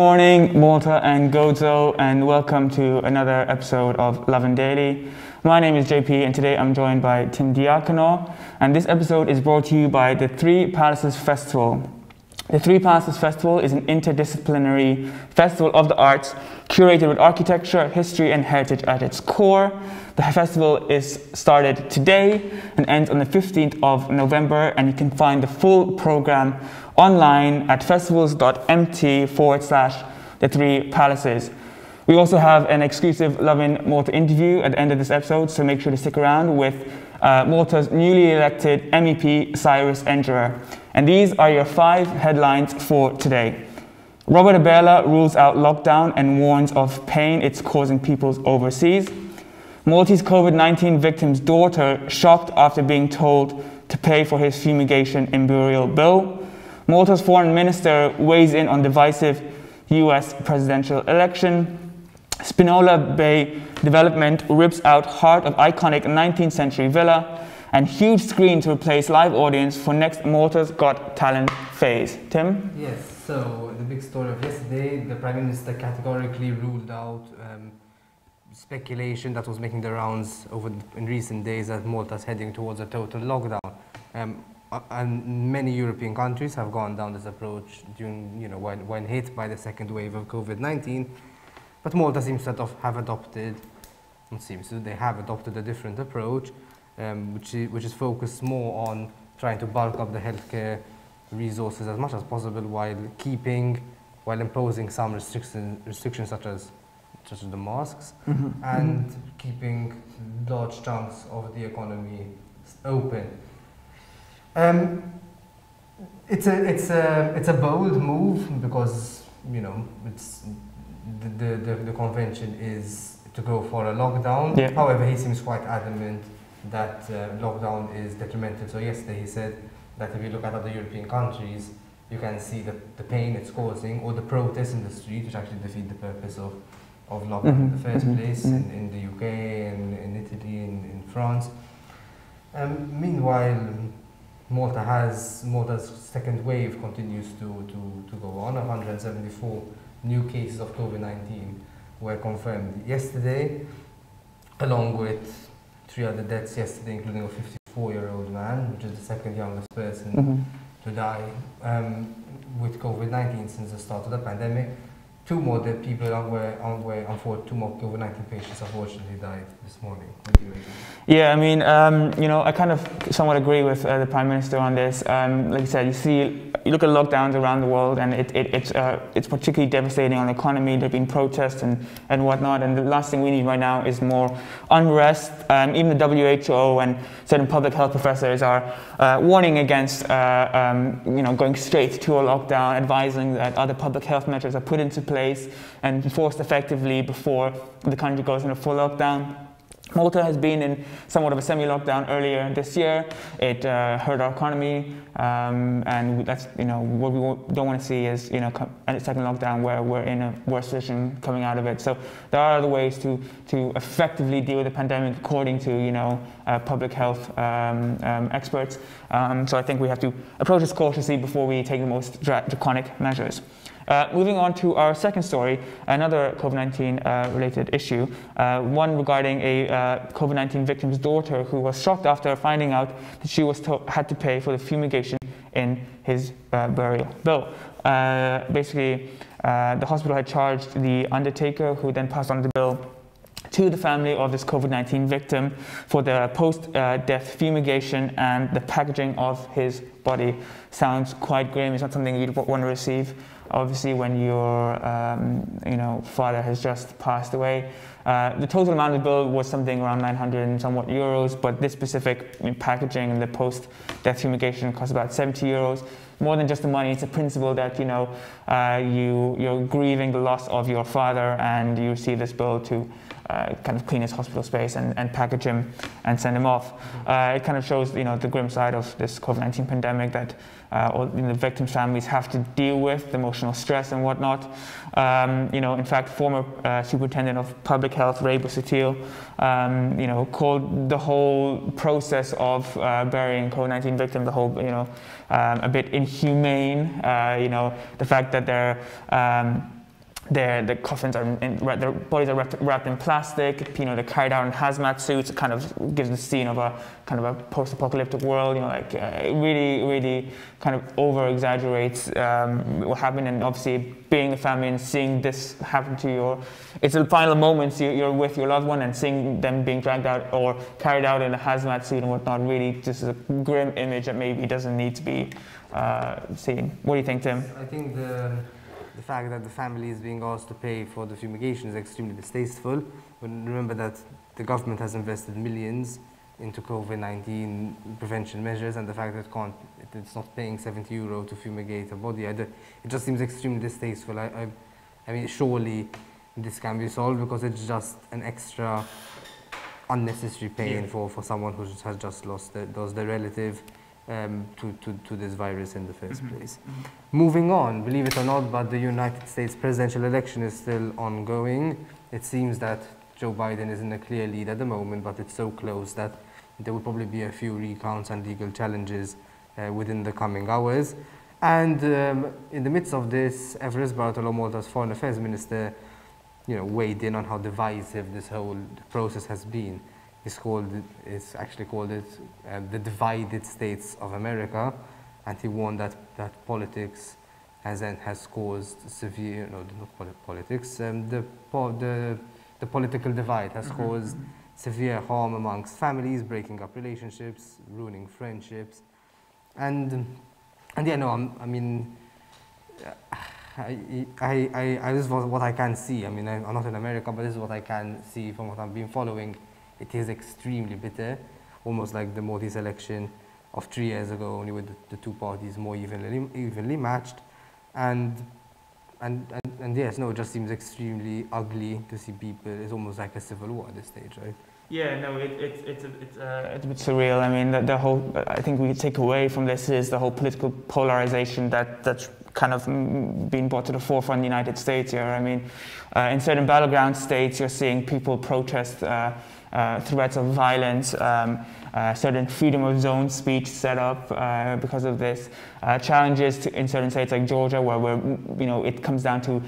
Good morning, Malta and Gozo, and welcome to another episode of Lovin Daily. My name is JP, and today I'm joined by Tim Diacono, and this episode is brought to you by the Three Palaces Festival. The Three Palaces Festival is an interdisciplinary festival of the arts curated with architecture, history, and heritage at its core. The festival is started today and ends on the 15th of November, and you can find the full program online at festivals.mt forward slash the three palaces. We also have an exclusive Lovin Malta interview at the end of this episode, so make sure to stick around with uh, Malta's newly elected MEP Cyrus Engerer. And these are your five headlines for today. Robert Abela rules out lockdown and warns of pain it's causing people overseas. Maltese COVID 19 victim's daughter shocked after being told to pay for his fumigation and burial bill. Malta's foreign minister weighs in on divisive US presidential election. Spinola Bay development rips out heart of iconic 19th century villa and huge screen to replace live audience for next Malta's Got Talent phase. Tim? Yes, so the big story of yesterday, the Prime Minister categorically ruled out um, speculation that was making the rounds over in recent days that Malta's heading towards a total lockdown. Um, and many European countries have gone down this approach during, you know, when, when hit by the second wave of COVID-19. But Malta seems to have adopted, it seems to, they have adopted a different approach, um, which, is, which is focused more on trying to bulk up the healthcare resources as much as possible while keeping, while imposing some restrictions, restrictions such as such as the masks, mm -hmm. and mm -hmm. keeping large chunks of the economy open. Um, it's a it's a it's a bold move because you know it's the the, the convention is to go for a lockdown. Yeah. However, he seems quite adamant that uh, lockdown is detrimental. So yesterday he said that if you look at other European countries, you can see the, the pain it's causing or the protests in the street, which actually defeat the purpose of, of lockdown mm -hmm. in the 1st mm -hmm. place mm -hmm. in, in the UK and in Italy and in France. Um, meanwhile, Malta has, Malta's second wave continues to, to, to go on. 174 new cases of COVID-19 were confirmed yesterday, along with three other deaths yesterday, including a 54-year-old man, which is the second youngest person mm -hmm. to die um, with COVID-19 since the start of the pandemic two more dead people on where two more COVID-19 patients unfortunately died this morning. Yeah, I mean, um, you know, I kind of somewhat agree with uh, the Prime Minister on this. Um, like I said, you see, you look at lockdowns around the world and it, it, it's, uh, it's particularly devastating on the economy. There have been protests and, and whatnot. And the last thing we need right now is more unrest. Um, even the WHO and certain public health professors are uh, warning against, uh, um, you know, going straight to a lockdown, advising that other public health measures are put into place and enforced effectively before the country goes into full lockdown. Malta has been in somewhat of a semi-lockdown earlier this year. It uh, hurt our economy, um, and that's you know what we don't want to see is you know a second lockdown where we're in a worse position coming out of it. So there are other ways to to effectively deal with the pandemic, according to you know uh, public health um, um, experts. Um, so I think we have to approach this cautiously before we take the most draconic measures. Uh, moving on to our second story, another COVID-19 uh, related issue, uh, one regarding a uh, COVID-19 victim's daughter who was shocked after finding out that she was had to pay for the fumigation in his burial bill. Basically, the hospital had charged the undertaker who then passed on the bill to the family of this COVID-19 victim for the post-death fumigation and the packaging of his body. Sounds quite grim. It's not something you'd want to receive obviously when your um, you know, father has just passed away. Uh, the total amount of the bill was something around 900 and somewhat euros, but this specific packaging and the post-death fumigation cost about 70 euros. More than just the money, it's a principle that you know uh, you you're grieving the loss of your father, and you receive this bill to uh, kind of clean his hospital space and, and package him and send him off. Uh, it kind of shows you know the grim side of this COVID-19 pandemic that uh, all you know, the victims' families have to deal with, the emotional stress and whatnot. Um, you know, in fact, former uh, superintendent of public health Ray Busuttil, um, you know, called the whole process of uh, burying COVID-19 victims, the whole you know, um, a bit inhumane. Uh, you know, the fact that they're the coffins are in, their bodies are wrapped, in plastic. You know, they're carried out in hazmat suits. It kind of gives the scene of a kind of a post-apocalyptic world. You know, like uh, it really, really kind of over exaggerates um, what happened. And obviously, being a family and seeing this happen to you, it's the final moments you, are with your loved one and seeing them being dragged out or carried out in a hazmat suit and whatnot. Really, just a grim image that maybe doesn't need to be uh, seen. What do you think, Tim? I think the the fact that the family is being asked to pay for the fumigation is extremely distasteful. But remember that the government has invested millions into COVID-19 prevention measures and the fact that it can't, it's not paying 70 euro to fumigate a body, it just seems extremely distasteful. I, I, I mean, surely this can be solved because it's just an extra unnecessary pain yeah. for, for someone who has just lost their, lost their relative um, to, to, to this virus in the 1st mm -hmm. place. Mm -hmm. Moving on, believe it or not, but the United States presidential election is still ongoing. It seems that Joe Biden is in a clear lead at the moment, but it's so close that there will probably be a few recounts and legal challenges uh, within the coming hours. And um, in the midst of this, Evarist Bartolo, Malta's foreign affairs minister, you know, weighed in on how divisive this whole process has been is called is actually called it uh, the divided states of America, and he warned that that politics has has caused severe no not politics um, the the the political divide has mm -hmm. caused severe harm amongst families, breaking up relationships, ruining friendships, and and yeah no I'm, i mean. I, I, I, this is what I can see. I mean, I'm not in America, but this is what I can see from what I've been following it is extremely bitter, almost like the Maltese election of three years ago, only with the, the two parties more evenly, evenly matched. And, and, and, and, yes, no, it just seems extremely ugly to see people. It's almost like a civil war at this stage, right? Yeah, no, it, it, it's, a, it's, uh, it's a bit surreal. I mean, the, the whole, I think we take away from this is the whole political polarization that, that's kind of been brought to the forefront in the United States here. I mean, uh, in certain battleground states, you're seeing people protest uh, threats of violence, um, uh, certain freedom of zone speech set up uh, because of this, uh, challenges to, in certain states like Georgia where we're, you know, it comes down to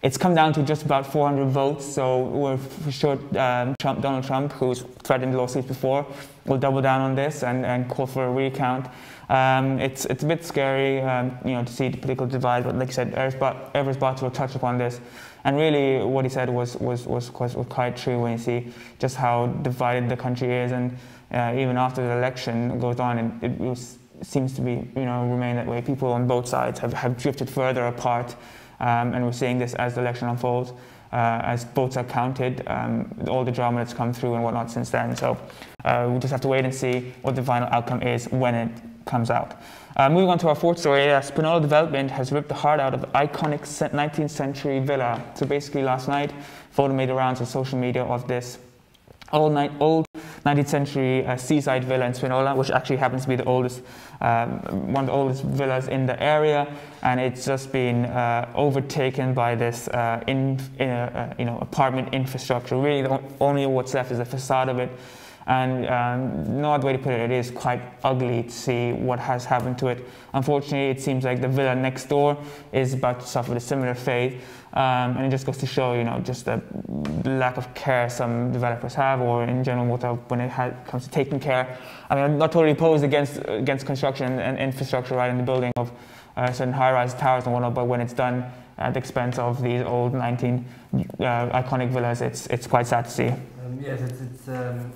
it's come down to just about 400 votes, so we're for sure um, Trump, Donald Trump, who's threatened lawsuits before, will double down on this and, and call for a recount. Um, it's, it's a bit scary, um, you know, to see the political divide, but like I said, Evarist Bartolo touch upon this. And really, what he said was, was, was, was, quite true when you see just how divided the country is. And uh, even after the election goes on, it, it was, seems to be, you know, remain that way. People on both sides have, have drifted further apart. Um, and we're seeing this as the election unfolds. Uh, as votes are counted, um, all the drama that's come through and whatnot since then. So uh, we just have to wait and see what the final outcome is when it comes out. Uh, moving on to our fourth story, uh, Spinola Development has ripped the heart out of the iconic 19th century villa. So basically last night, photo made rounds on social media of this old, night, old 19th century uh, seaside villa in Spinola, which actually happens to be the oldest, um, one of the oldest villas in the area, and it's just been uh, overtaken by this uh, in, in uh, you know apartment infrastructure. Really, the only what's left is the facade of it. And um, no other way to put it, it is quite ugly to see what has happened to it. Unfortunately, it seems like the villa next door is about to suffer a similar fate. Um, and it just goes to show, you know, just the lack of care some developers have, or in general, what when it comes to taking care. I mean, I'm not totally opposed against against construction and infrastructure right in the building of uh, certain high-rise towers and whatnot, but when it's done at the expense of these old 19 uh, iconic villas, it's it's quite sad to see. Um, yes, it's, it's um,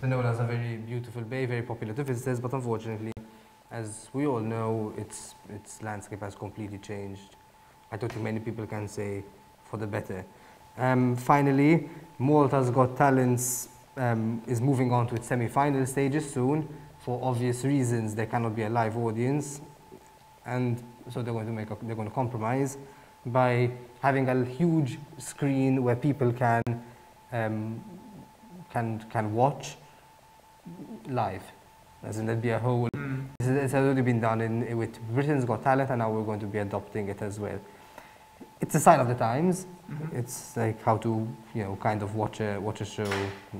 Is a very beautiful bay, very popular to visitors, but unfortunately, as we all know, its, its landscape has completely changed. I don't think many people can say for the better. Um, finally, Malta's Got Talents um, is moving on to its semi-final stages soon. For obvious reasons, there cannot be a live audience, and so they're going to make a, they're going to compromise by having a huge screen where people can um, can, can watch live. As in, there'd be a whole. Mm. It's already been done in, with Britain's Got Talent, and now we're going to be adopting it as well. It's a sign of the times. Mm -hmm. It's like how to, you know, kind of watch a watch a show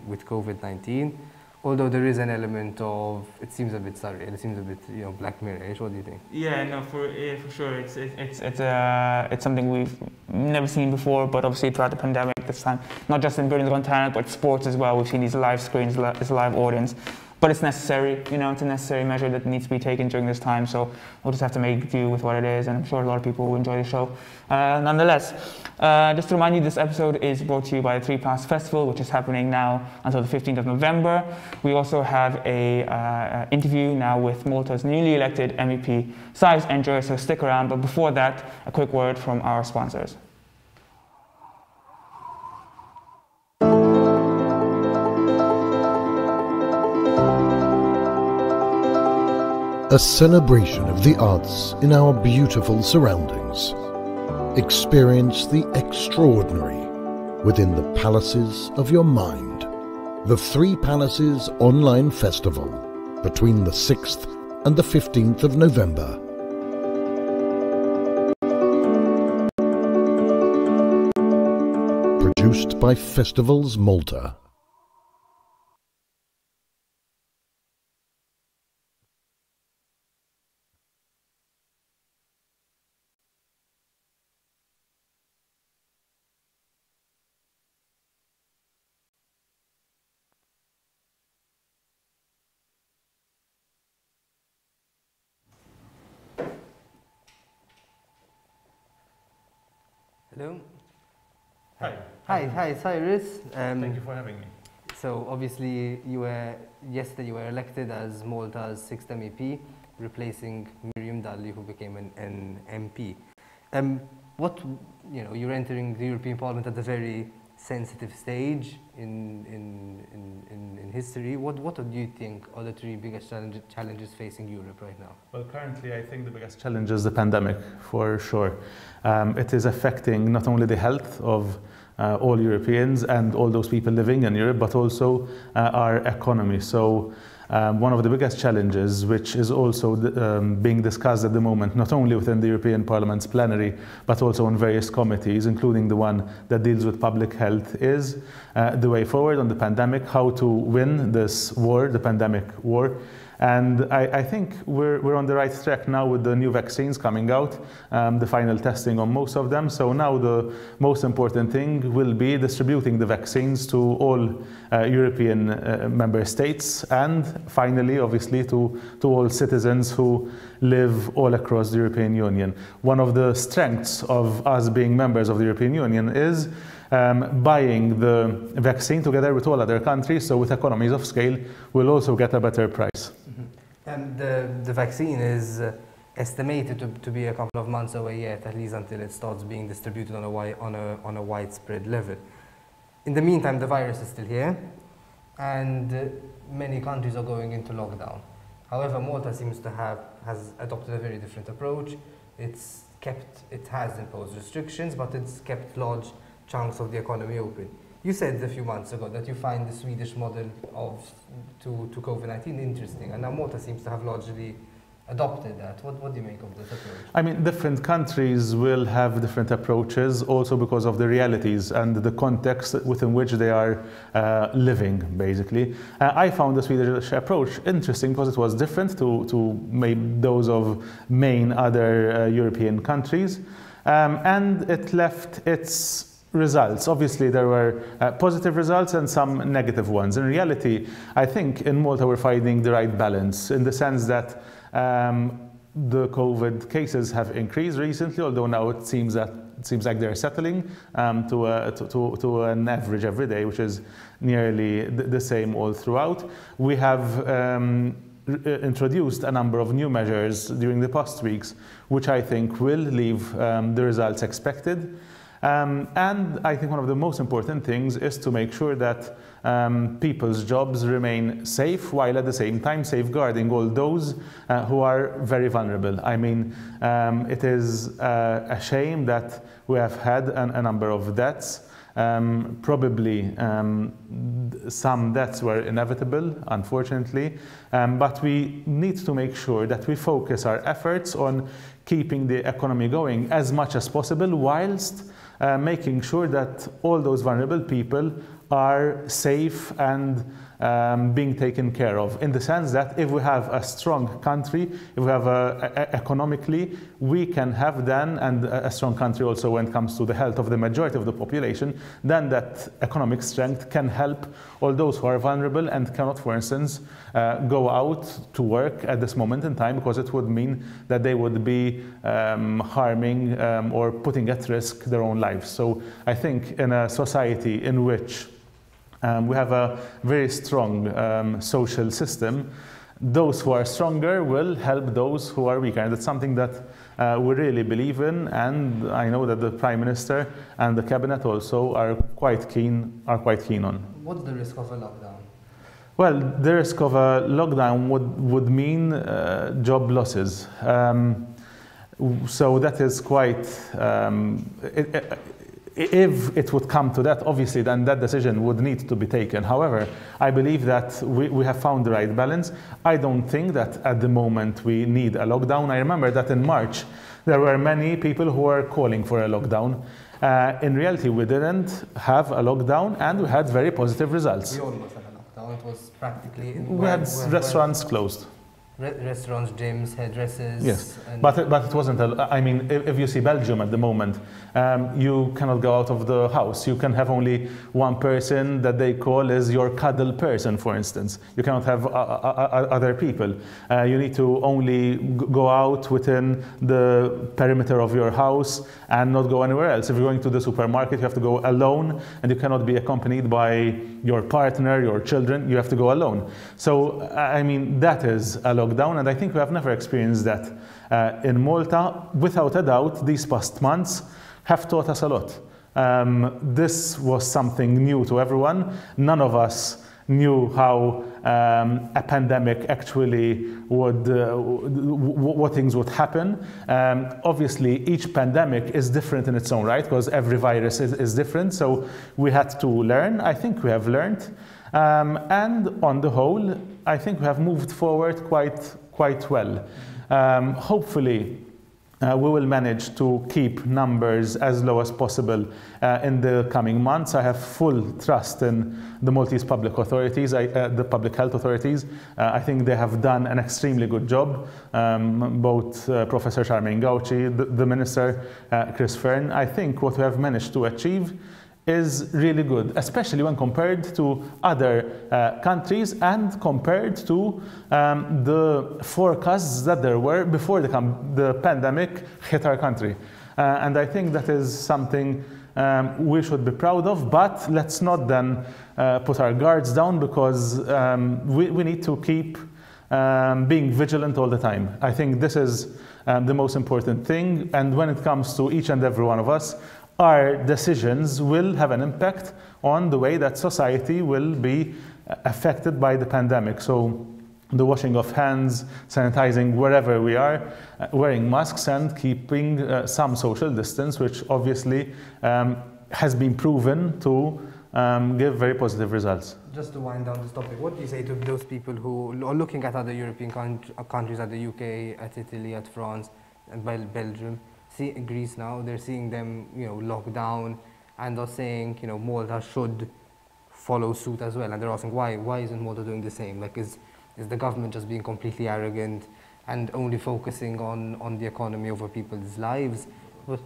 with COVID nineteen. Although there is an element of it seems a bit surreal, it seems a bit you know Black Mirror-ish. What do you think? Yeah, no, for yeah, for sure, it's it, it's it's uh, it's something we've never seen before. But obviously throughout the pandemic, this time, not just in Britain's Got Talent, but sports as well. We've seen these live screens, this live audience. But it's necessary, you know, it's a necessary measure that needs to be taken during this time. So we'll just have to make do with what it is, and I'm sure a lot of people will enjoy the show. Uh, nonetheless, uh, just to remind you, this episode is brought to you by the Three Palaces Festival, which is happening now until the 15th of November. We also have a uh, interview now with Malta's newly elected MEP, Cyrus Engerer, so stick around. But before that, a quick word from our sponsors. a celebration of the arts in our beautiful surroundings. Experience the extraordinary within the palaces of your mind. The Three Palaces Online Festival between the 6th and the 15th of November. Produced by Festivals Malta. Hello. Hi. Hi, Cyrus. Um, Thank you for having me. So obviously you were yesterday you were elected as Malta's sixth MEP, replacing Miriam Dalli, who became an, an MP. Um, what you know, you're entering the European Parliament at a very sensitive stage in, in, in, in, in history. What, what do you think are the three biggest challenge, challenges facing Europe right now? Well, currently, I think the biggest challenge is the pandemic, for sure. Um, it is affecting not only the health of all Europeans and all those people living in Europe, but also uh, our economy. So um, one of the biggest challenges, which is also um, being discussed at the moment, not only within the European Parliament's plenary, but also on various committees, including the one that deals with public health, is uh, the way forward on the pandemic, how to win this war, the pandemic war, and I, I, think we're, we're on the right track now with the new vaccines coming out, um, the final testing on most of them. So now the most important thing will be distributing the vaccines to all uh, European uh, member states and finally, obviously, to, to all citizens who live all across the European Union. One of the strengths of us being members of the European Union is um, buying the vaccine together with all other countries, so with economies of scale, we'll also get a better price. And the, the vaccine is uh, estimated to, to be a couple of months away yet, at least until it starts being distributed on a, on a, on a widespread level. In the meantime, the virus is still here, and uh, many countries are going into lockdown. However, Malta seems to have has adopted a very different approach. It's kept, it has imposed restrictions, but it's kept large chunks of the economy open. You said a few months ago that you find the Swedish model of to, to COVID-19 interesting, and now Malta seems to have largely adopted that. What, what do you make of this approach? I mean, different countries will have different approaches also because of the realities and the context within which they are uh, living, basically. Uh, I found the Swedish approach interesting because it was different to, to maybe those of main other uh, European countries. Um, and it left its results. Obviously, there were uh, positive results and some negative ones. In reality, I think in Malta we're finding the right balance in the sense that um, the COVID cases have increased recently, although now it seems that it seems like they're settling um, to, a, to, to, to, an average every day, which is nearly the, same all throughout. We have um, introduced a number of new measures during the past weeks, which I think will leave um, the results expected. Um, and I think one of the most important things is to make sure that um, people's jobs remain safe while at the same time safeguarding all those uh, who are very vulnerable. I mean, um, it is uh, a shame that we have had an, a number of deaths. Um, probably um, some deaths were inevitable, unfortunately, um, but we need to make sure that we focus our efforts on keeping the economy going as much as possible whilst Uh, making sure that all those vulnerable people are safe and um, being taken care of in the sense that if we have a strong country, if we have a, a, economically, we can have then, and a strong country also when it comes to the health of the majority of the population, then that economic strength can help all those who are vulnerable and cannot, for instance, uh, go out to work at this moment in time because it would mean that they would be um, harming um, or putting at risk their own lives. So I think in a society in which um, we have a very strong um, social system. Those who are stronger will help those who are weaker. And that's something that uh, we really believe in. And I know that the Prime Minister and the Cabinet also are quite keen, are quite keen on. What's the risk of a lockdown? Well, the risk of a lockdown would, would mean uh, job losses. Um, so that is quite, um, it, if it would come to that, obviously, then that decision would need to be taken. However, I believe that we, we have found the right balance. I don't think that at the moment we need a lockdown. I remember that in March, there were many people who were calling for a lockdown. Uh, in reality, we didn't have a lockdown and we had very positive results. We almost had a lockdown. It was practically. We had restaurants closed. Re restaurants, gyms, hairdressers. Yes, but, but it wasn't, a, I mean, if, if, you see Belgium at the moment, um, you cannot go out of the house. You can have only one person that they call as your cuddle person, for instance. You cannot have uh, uh, uh other people. Uh, you need to only go out within the perimeter of your house and not go anywhere else. If you're going to the supermarket, you have to go alone and you cannot be accompanied by your partner, your children. You have to go alone. So, I mean, that is a lockdown, and I think we have never experienced that uh, in Malta. Without a doubt, these past months have taught us a lot. Um, this was something new to everyone. None of us knew how um, a pandemic actually would, uh, what things would happen. Um, obviously, each pandemic is different in its own right because every virus is, is, different. So we had to learn. I think we have learned. Um, and on the whole, I think we have moved forward quite, quite well. Um, hopefully, uh, we will manage to keep numbers as low as possible uh, in the coming months. I have full trust in the Maltese public authorities, I, uh, the public health authorities. Uh, I think they have done an extremely good job. Um, both uh, Professor Charmaine Gauci, the, the Minister uh, Chris Fearne. I think what we have managed to achieve is really good, especially when compared to other uh, countries and compared to um, the forecasts that there were before the, the pandemic hit our country. Uh, and I think that is something um, we should be proud of, but let's not then uh, put our guards down because um, we, we, need to keep um, being vigilant all the time. I think this is um, the most important thing. And when it comes to each and every one of us, our decisions will have an impact on the way that society will be affected by the pandemic. So the washing of hands, sanitizing wherever we are, uh, wearing masks and keeping uh, some social distance, which obviously um, has been proven to um, give very positive results. Just to wind down this topic, what do you say to those people who are looking at other European countries, at the UK, at Italy, at France, and Belgium, see Greece now, they're seeing them, you know, lock down, and they're saying, you know, Malta should follow suit as well. And they're asking, why, why isn't Malta doing the same? Like, is, is the government just being completely arrogant and only focusing on, on the economy over people's lives? But,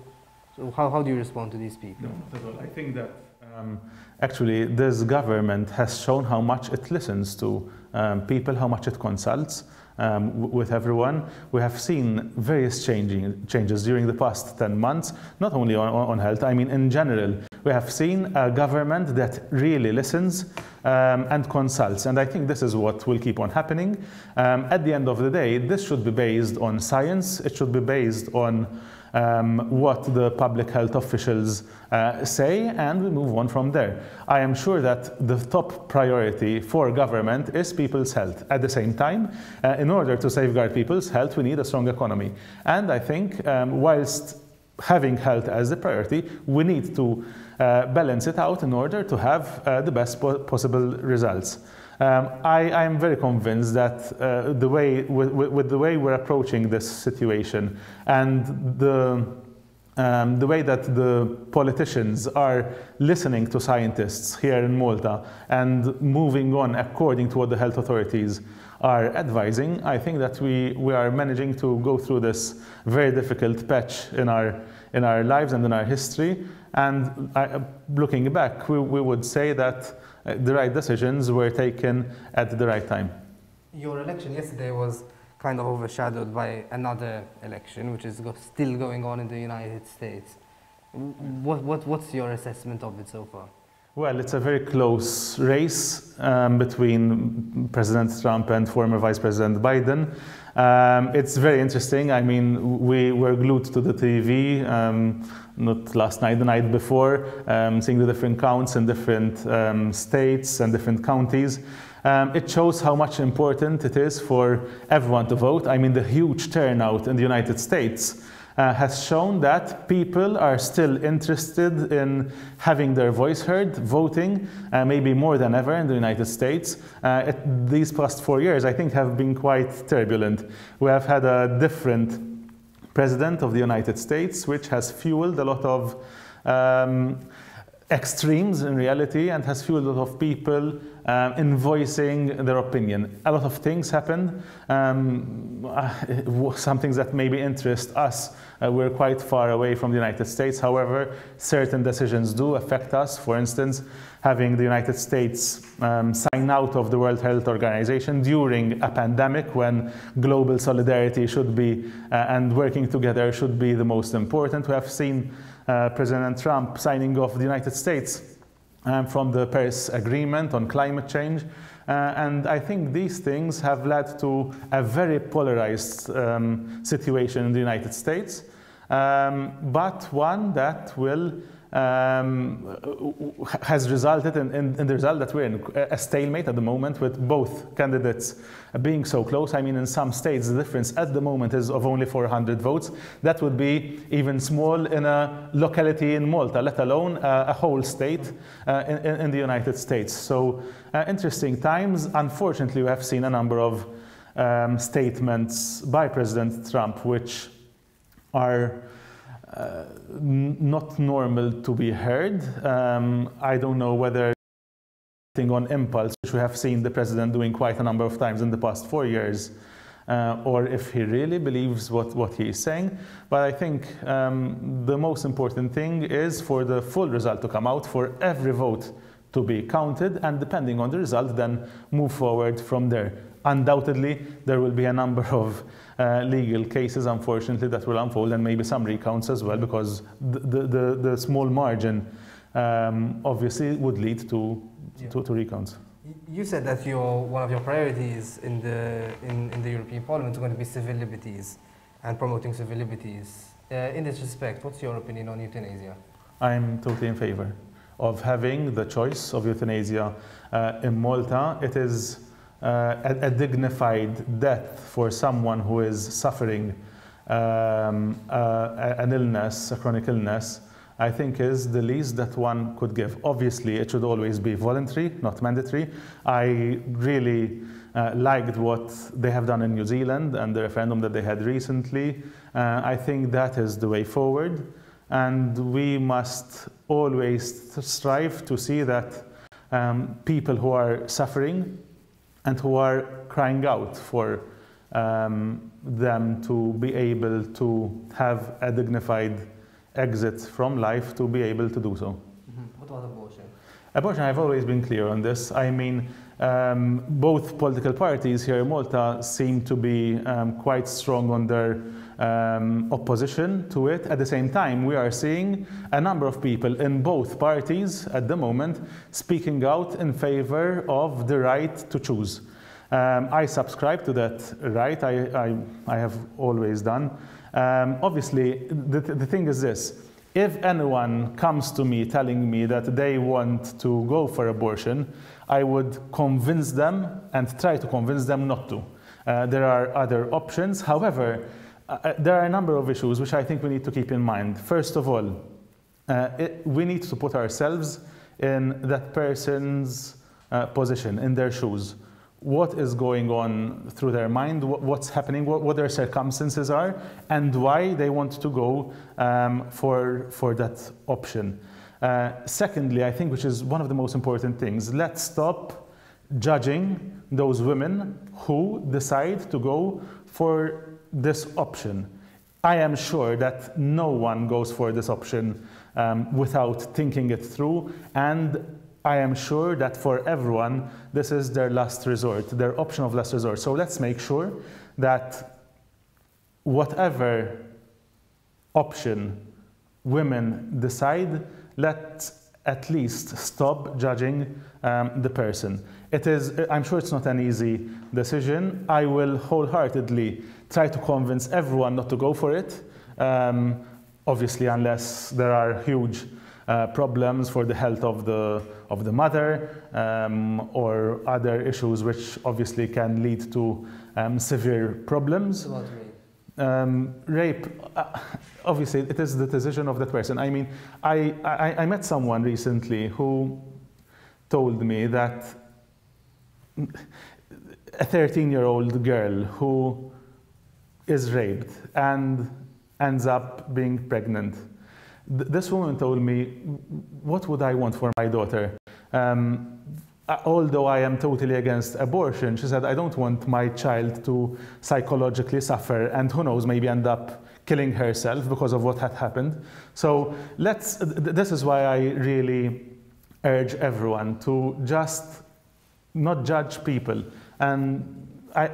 so how, how do you respond to these people? No, I think that um, actually this government has shown how much it listens to um, people, how much it consults um, with everyone. We have seen various changing, changes during the past 10 months, not only on, on health, I mean in general. We have seen a government that really listens um, and consults, and I think this is what will keep on happening. Um, at the end of the day, this should be based on science, it should be based on um, what the public health officials uh, say, and we move on from there. I am sure that the top priority for government is people's health. At the same time, uh, in order to safeguard people's health, we need a strong economy. And I think, um, whilst having health as a priority, we need to uh, balance it out in order to have uh, the best po possible results. Um, I, am very convinced that uh, the way, with, with, the way we're approaching this situation and the um, the way that the politicians are listening to scientists here in Malta and moving on according to what the health authorities are advising, I think that we, we are managing to go through this very difficult patch in our, in our lives and in our history. And I, looking back, we, we would say that uh, Uh, the right decisions were taken at the right time. Your election yesterday was kind of overshadowed by another election, which is still going on in the United States. What, what, what's your assessment of it so far? Well, it's a very close race um, between President Trump and former Vice President Biden. Um, it's very interesting. I mean, we were glued to the TV, um, not last night, the night before, um, seeing the different counts in different um, states and different counties. Um, it shows how much important it is for everyone to vote. I mean, the huge turnout in the United States uh, has shown that people are still interested in having their voice heard, voting, uh, maybe more than ever in the United States. Uh, these past four years, I think, have been quite turbulent. We have had a different president of the United States, which has fueled a lot of um, extremes in reality and has fueled a lot of people um, in voicing their opinion. A lot of things happened, um, uh, some things that maybe interest us. Uh, we're quite far away from the United States. However, certain decisions do affect us. For instance, having the United States um, sign out of the World Health Organization during a pandemic when global solidarity should be uh, and working together should be the most important. We have seen uh, President Trump signing off the United States um, from the Paris Agreement on climate change. Uh, and I think these things have led to a very polarized um, situation in the United States, um, but one that will um, has resulted in, in, in, the result that we're in a stalemate at the moment with both candidates being so close. I mean, in some states, the difference at the moment is of only 400 votes. That would be even small in a locality in Malta, let alone uh, a whole state uh, in, in, the United States. So, uh, interesting times. Unfortunately, we have seen a number of um, statements by President Trump which are not normal to be heard. Um, I don't know whether on impulse, which we have seen the president doing quite a number of times in the past four years, uh, or if he really believes what, what he is saying. But I think um, the most important thing is for the full result to come out, for every vote to be counted, and depending on the result, then move forward from there. Undoubtedly, there will be a number of uh, legal cases, unfortunately, that will unfold, and maybe some recounts as well, because the, the, the small margin um, obviously would lead to, yeah. to, to, recounts. You said that your, one of your priorities in the, in, in the European Parliament is going to be civil liberties and promoting civil liberties. Uh, in this respect, what's your opinion on euthanasia? I'm totally in favor of having the choice of euthanasia uh, in Malta. It is a, a, dignified death for someone who is suffering um, uh, an illness, a chronic illness, I think is the least that one could give. Obviously, it should always be voluntary, not mandatory. I really uh, liked what they have done in New Zealand and the referendum that they had recently. Uh, I think that is the way forward. And we must always strive to see that um, people who are suffering and who are crying out for um, them to be able to have a dignified exit from life to be able to do so. Mm-hmm. What about abortion? Abortion, I've always been clear on this. I mean, um, both political parties here in Malta seem to be um, quite strong on their um, opposition to it. At the same time, we are seeing a number of people in both parties at the moment speaking out in favor of the right to choose. Um, I subscribe to that right, I, I, I have always done. Um, obviously, the, the thing is this if anyone comes to me telling me that they want to go for abortion, I would convince them and try to convince them not to. Uh, there are other options. However, uh, uh, there are a number of issues which I think we need to keep in mind. First of all, uh, it, we need to put ourselves in that person's uh, position, in their shoes. what is going on through their mind, what's happening, what, what their circumstances are, and why they want to go um, for, for that option. Uh, secondly, I think, which is one of the most important things, let's stop judging those women who decide to go for this option. I am sure that no one goes for this option um, without thinking it through and I am sure that for everyone, this is their last resort, their option of last resort. So let's make sure that whatever option women decide, let's at least stop judging um, the person. It is, I'm sure it's not an easy decision. I will wholeheartedly try to convince everyone not to go for it, um, obviously, unless there are huge uh, problems for the health of the, of the mother um, or other issues which obviously can lead to um, severe problems. Um, rape, uh, obviously, it is the decision of that person. I mean, I, I, I met someone recently who told me that a 13 year old girl who is raped and ends up being pregnant this woman told me, what would I want for my daughter? Um, although I am totally against abortion, she said, I don't want my child to psychologically suffer and who knows, maybe end up killing herself because of what had happened. So let's, this is why I really urge everyone to just not judge people and I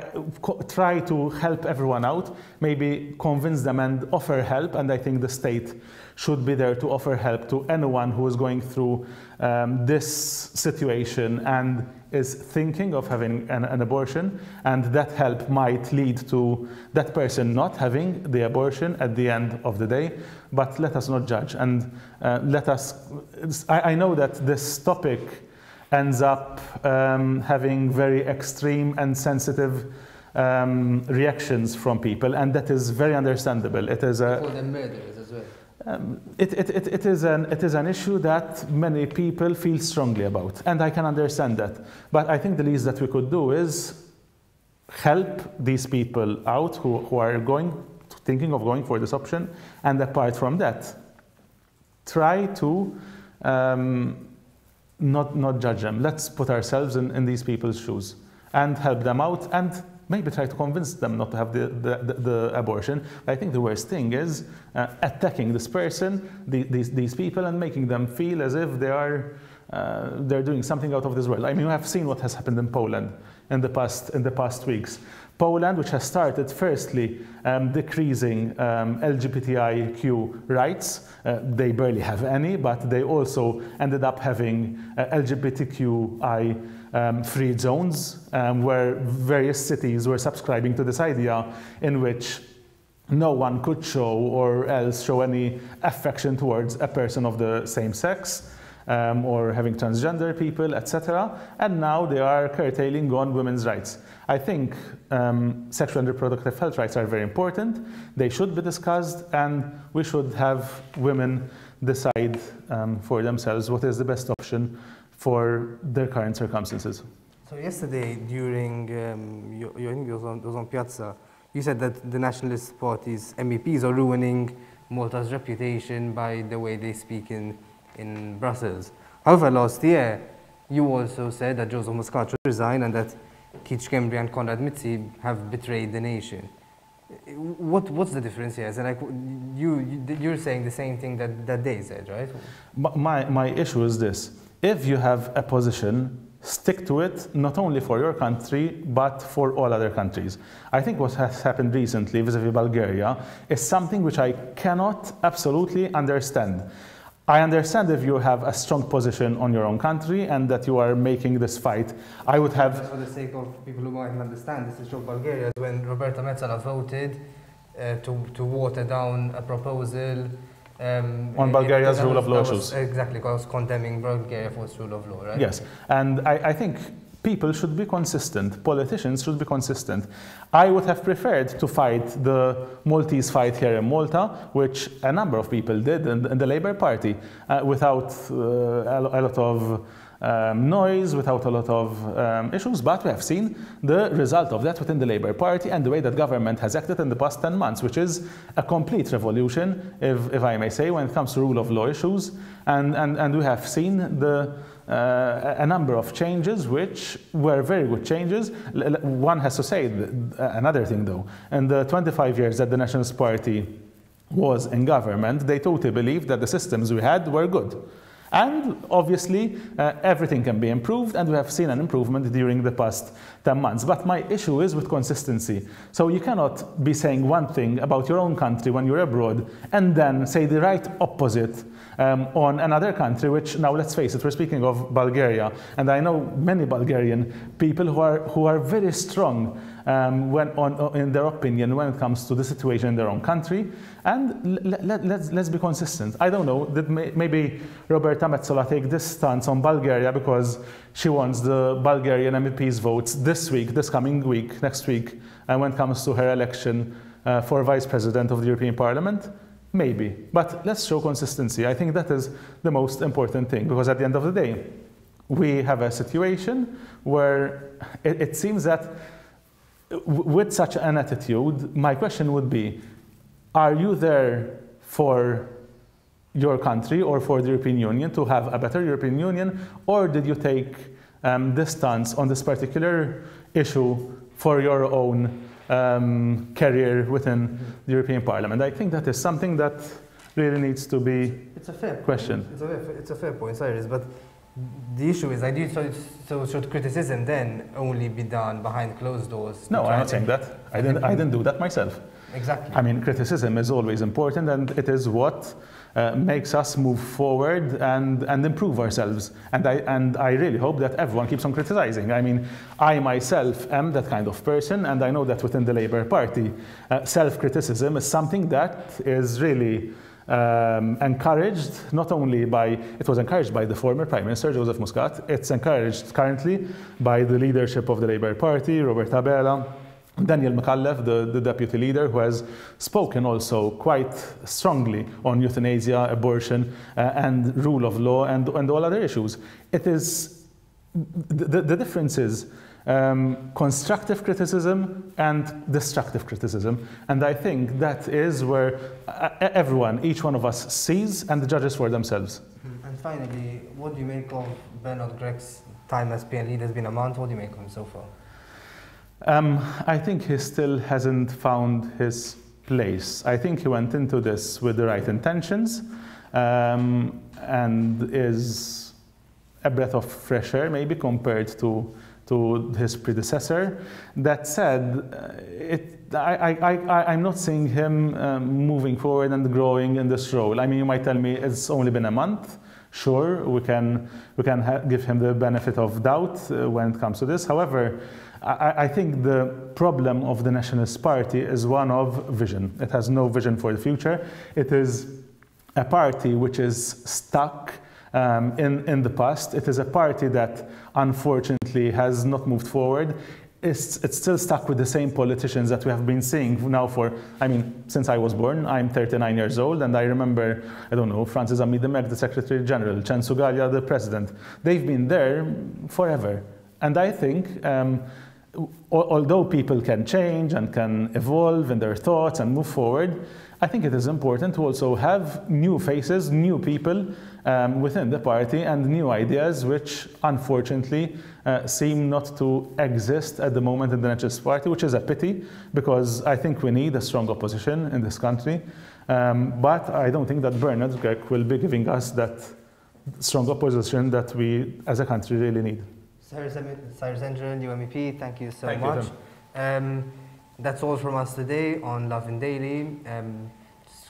try to help everyone out, maybe convince them and offer help. And I think the state should be there to offer help to anyone who is going through um, this situation and is thinking of having an, an, abortion. And that help might lead to that person not having the abortion at the end of the day. But let us not judge. And uh, let us, I, I know that this topic ends up um, having very extreme and sensitive um, reactions from people, and that is very understandable. It is a. For the murderers as well. Um, it, it, it, it, is an, it is an issue that many people feel strongly about, and I can understand that. But I think the least that we could do is help these people out who, who are going, thinking of going for this option, and apart from that, try to um, not, not judge them. Let's put ourselves in, in these people's shoes and help them out and maybe try to convince them not to have the, the, the, the abortion. I think the worst thing is uh, attacking this person, the, these, these people, and making them feel as if they are uh, they're doing something out of this world. I mean, we have seen what has happened in Poland in the past in the past weeks. Poland, which has started firstly um, decreasing um, LGBTIQ rights, uh, they barely have any, but they also ended up having uh, LGBTQI um, free zones um, where various cities were subscribing to this idea in which no one could show or else show any affection towards a person of the same sex um, or having transgender people, etc. And now they are curtailing on women's rights. I think um, sexual and reproductive health rights are very important. They should be discussed, and we should have women decide um, for themselves what is the best option for their current circumstances. So yesterday, during um, your, your was on, was on Piazza, you said that the Nationalist Party's MEPs are ruining Malta's reputation by the way they speak in in Brussels. However, last year, you also said that Joseph Muscat should resign and that Keith Schembri and Konrad Mizzi have betrayed the nation. What, what's the difference here? So like you, you're saying the same thing that, that they said, right? My, my issue is this. If you have a position, stick to it, not only for your country, but for all other countries. I think what has happened recently vis-a-vis Bulgaria is something which I cannot absolutely understand. I understand if you have a strong position on your own country and that you are making this fight. I would have. Just For the sake of people who might understand, this is from Bulgaria when Roberta Metsola voted uh, to, to water down a proposal. Um, on Bulgaria's rule of law issues. Exactly, because condemning Bulgaria for its rule of law, right? Yes, and I, I think people should be consistent, politicians should be consistent. I would have preferred to fight the Maltese fight here in Malta, which a number of people did in the Labour Party, uh, without uh, a, lot of um, noise, without a lot of um, issues, but we have seen the result of that within the Labour Party and the way that government has acted in the past 10 months, which is a complete revolution, if, if I may say, when it comes to rule of law issues. And, and, and we have seen the, uh, a number of changes which were very good changes. One has to say another thing though. In the 25 years that the Nationalist Party was in government, they totally believed that the systems we had were good. And obviously, uh, everything can be improved, and we have seen an improvement during the past 10 months. But my issue is with consistency. So you cannot be saying one thing about your own country when you're abroad, and then say the right opposite um, on another country, which now let's face it, we're speaking of Bulgaria, and I know many Bulgarian people who are, who are very strong um, when on, in their opinion when it comes to the situation in their own country. And let, let, let's, let's be consistent. I don't know, that may, maybe Roberta Metsola take this stance on Bulgaria because she wants the Bulgarian MEPs votes this week, this coming week, next week, and when it comes to her election uh, for vice president of the European Parliament. Maybe, but let's show consistency. I think that is the most important thing because at the end of the day, we have a situation where it, it seems that with such an attitude, my question would be Are you there for your country or for the European Union to have a better European Union, or did you take um, this stance on this particular issue for your own um, career within the European Parliament. I think that is something that really needs to be it's a fair question. It's a, fair, it's a fair point, Cyrus, but the issue is, I do so, so should criticism then only be done behind closed doors? No, I'm not saying that. I didn't, I didn't do that myself. Exactly. I mean, criticism is always important, and it is what uh, makes us move forward and, and improve ourselves. And I, and I really hope that everyone keeps on criticizing. I mean, I myself am that kind of person, and I know that within the Labour Party, uh, self criticism is something that is really. Um, encouraged not only by it was encouraged by the former Prime Minister Joseph Muscat. It's encouraged currently by the leadership of the Labour Party, Robert Abela, Daniel Micallef, the, the deputy leader, who has spoken also quite strongly on euthanasia, abortion, uh, and rule of law, and, and all other issues. It is the, the difference is um, constructive criticism and destructive criticism, and I think that is where uh, everyone, each one of us, sees and judges for themselves. And finally, what do you make of Bernard Grech's time as PN leader? Has been a month. What do you make of him so far? Um, I think he still hasn't found his place. I think he went into this with the right intentions um, and is a breath of fresh air, maybe compared to, to his predecessor. That said, uh, it, I, I, I, I'm not seeing him um, moving forward and growing in this role. I mean, you might tell me it's only been a month. Sure, we can, we can give him the benefit of doubt uh, when it comes to this. However, I, I, think the problem of the Nationalist Party is one of vision. It has no vision for the future. It is a party which is stuck um, in, in the past. It is a party that unfortunately has not moved forward. It's, it's still stuck with the same politicians that we have been seeing now for, I mean, since I was born. I'm 39 years old, and I remember, I don't know, Francis Amid the Secretary General, Chen Sugariya, the President. They've been there forever. And I think um, although people can change and can evolve in their thoughts and move forward, I think it is important to also have new faces, new people um, within the party and new ideas, which unfortunately uh, seem not to exist at the moment in the Nationalist Party, which is a pity because I think we need a strong opposition in this country. Um, but I don't think that Bernard Grech will be giving us that strong opposition that we as a country really need. Cyrus, Engerer, UMEP, thank you so thank much. You, um, that's all from us today on Lovin Daily. Um,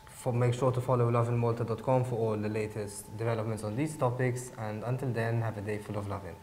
for, make sure to follow lovinmalta.com for all the latest developments on these topics. And until then, have a day full of loving.